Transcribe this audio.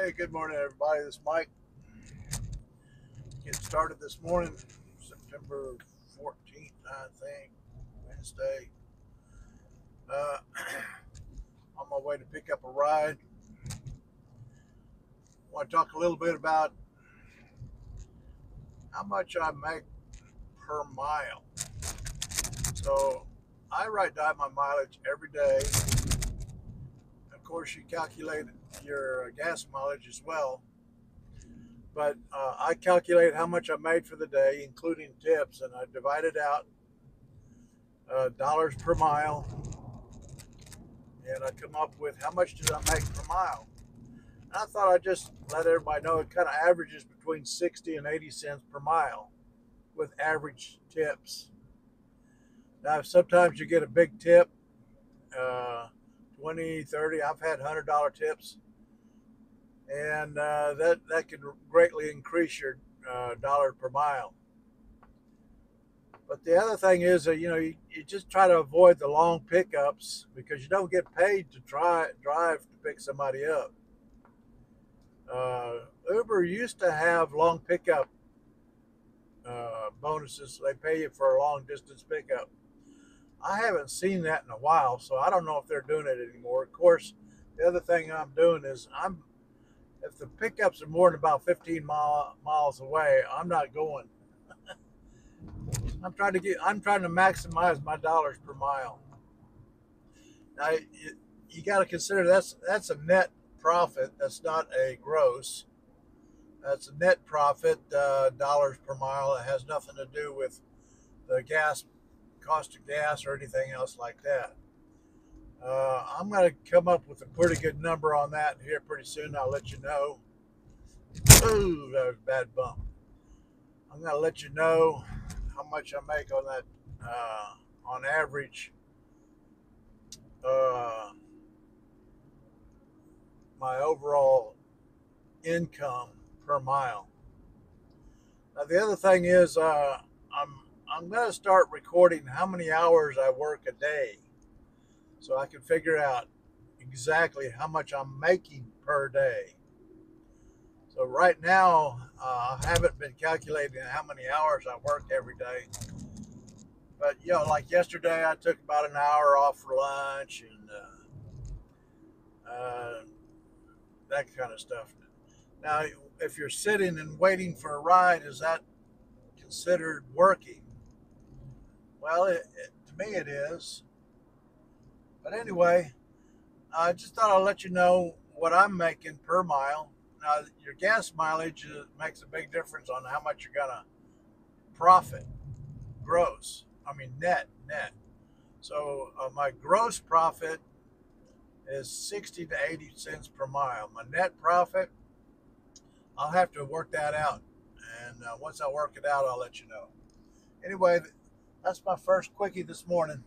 Hey, good morning, everybody. This is Mike. Getting started this morning, September 14th, I think, Wednesday. Uh, on my way to pick up a ride. want to talk a little bit about how much I make per mile. So I write down my mileage every day. Course, you calculate your gas mileage as well. But uh, I calculate how much I made for the day, including tips, and I divide it out uh, dollars per mile, and I come up with how much did I make per mile. And I thought I'd just let everybody know it kind of averages between 60 and 80 cents per mile with average tips. Now, sometimes you get a big tip, uh, 20, 30, I've had $100 tips and uh, that that can greatly increase your uh, dollar per mile. But the other thing is that you know you, you just try to avoid the long pickups because you don't get paid to try drive to pick somebody up. Uh, Uber used to have long pickup uh, bonuses. They pay you for a long distance pickup. I haven't seen that in a while, so I don't know if they're doing it anymore. Of course, the other thing I'm doing is I'm if the pickups are more than about 15 mile, miles away, I'm not going. I'm trying to get. I'm trying to maximize my dollars per mile. Now, you, you got to consider that's that's a net profit. That's not a gross. That's a net profit uh, dollars per mile. It has nothing to do with the gas cost of gas or anything else like that. Uh, I'm going to come up with a pretty good number on that here pretty soon. I'll let you know. Ooh, that was a bad bump. I'm going to let you know how much I make on that uh, on average. Uh, my overall income per mile. Now the other thing is, uh, I'm going to start recording how many hours I work a day so I can figure out exactly how much I'm making per day. So right now, uh, I haven't been calculating how many hours I work every day. But you know, like yesterday, I took about an hour off for lunch and uh, uh, that kind of stuff. Now, if you're sitting and waiting for a ride, is that considered working? Well, it, it, to me, it is. But anyway, I just thought I'd let you know what I'm making per mile. Now, your gas mileage uh, makes a big difference on how much you're going to profit, gross. I mean, net, net. So uh, my gross profit is 60 to 80 cents per mile. My net profit, I'll have to work that out. And uh, once I work it out, I'll let you know. Anyway, that's my first quickie this morning.